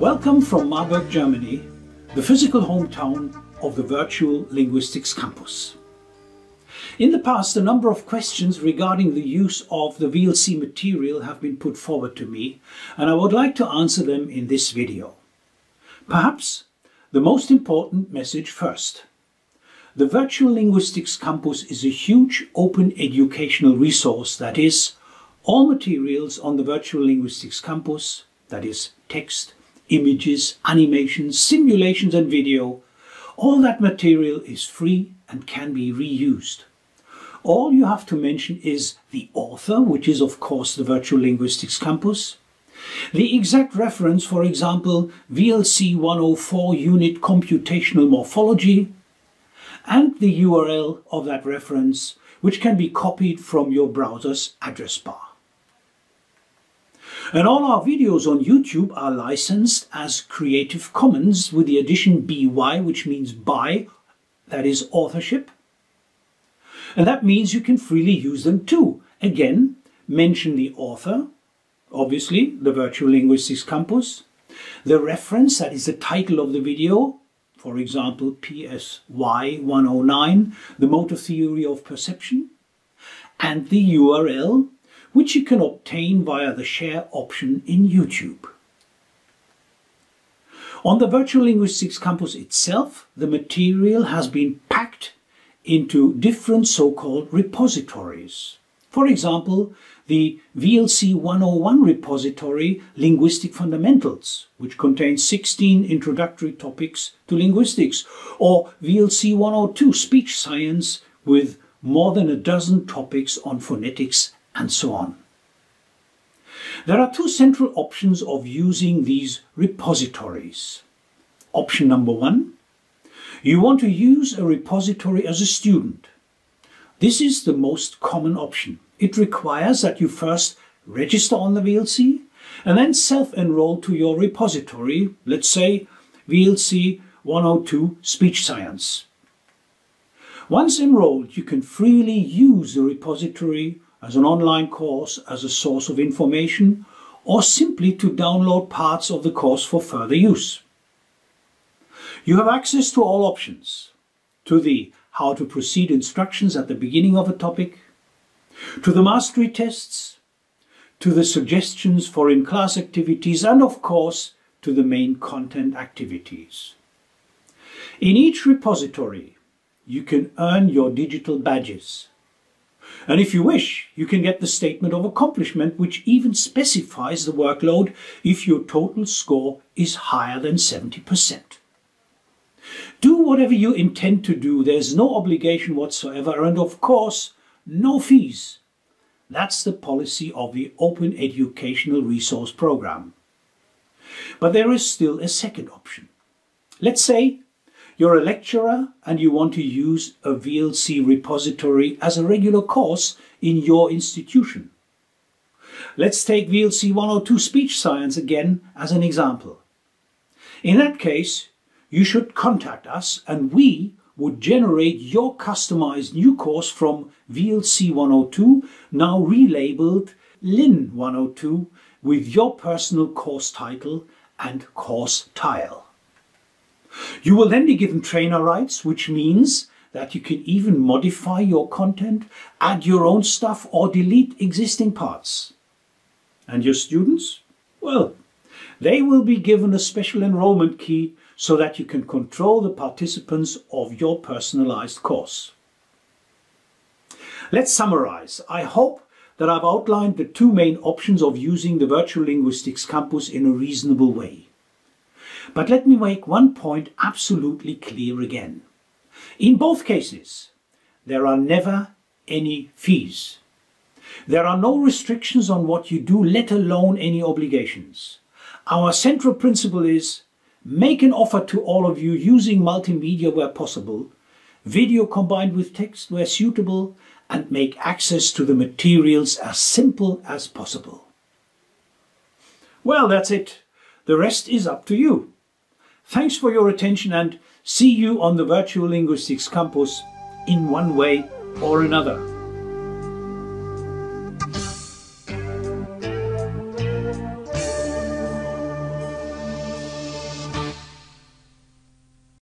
Welcome from Marburg, Germany, the physical hometown of the Virtual Linguistics Campus. In the past, a number of questions regarding the use of the VLC material have been put forward to me, and I would like to answer them in this video. Perhaps the most important message first. The Virtual Linguistics Campus is a huge open educational resource that is, all materials on the Virtual Linguistics Campus, that is, text, images, animations, simulations and video, all that material is free and can be reused. All you have to mention is the author, which is of course the Virtual Linguistics Campus, the exact reference, for example, VLC 104 Unit Computational Morphology, and the URL of that reference, which can be copied from your browser's address bar. And all our videos on YouTube are licensed as Creative Commons with the addition BY, which means by, that is authorship. And that means you can freely use them too. Again, mention the author, obviously the Virtual Linguistics Campus, the reference, that is the title of the video, for example, PSY 109, the motor theory of perception, and the URL, which you can obtain via the share option in YouTube. On the Virtual Linguistics Campus itself, the material has been packed into different so-called repositories. For example, the VLC 101 repository Linguistic Fundamentals, which contains 16 introductory topics to linguistics, or VLC 102 Speech Science with more than a dozen topics on phonetics and so on. There are two central options of using these repositories. Option number one, you want to use a repository as a student. This is the most common option. It requires that you first register on the VLC and then self-enroll to your repository, let's say VLC 102 Speech Science. Once enrolled, you can freely use the repository as an online course, as a source of information, or simply to download parts of the course for further use. You have access to all options, to the how to proceed instructions at the beginning of a topic, to the mastery tests, to the suggestions for in-class activities, and of course, to the main content activities. In each repository, you can earn your digital badges, and if you wish, you can get the statement of accomplishment, which even specifies the workload if your total score is higher than 70%. Do whatever you intend to do. There's no obligation whatsoever, and of course, no fees. That's the policy of the Open Educational Resource Program. But there is still a second option. Let's say you're a lecturer and you want to use a VLC repository as a regular course in your institution. Let's take VLC 102 Speech Science again as an example. In that case, you should contact us and we would generate your customized new course from VLC 102, now relabeled LIN 102, with your personal course title and course tile. You will then be given trainer rights, which means that you can even modify your content, add your own stuff, or delete existing parts. And your students? Well, they will be given a special enrollment key so that you can control the participants of your personalized course. Let's summarize. I hope that I've outlined the two main options of using the Virtual Linguistics Campus in a reasonable way. But let me make one point absolutely clear again. In both cases, there are never any fees. There are no restrictions on what you do, let alone any obligations. Our central principle is make an offer to all of you using multimedia where possible, video combined with text where suitable, and make access to the materials as simple as possible. Well, that's it. The rest is up to you. Thanks for your attention and see you on the Virtual Linguistics Campus in one way or another.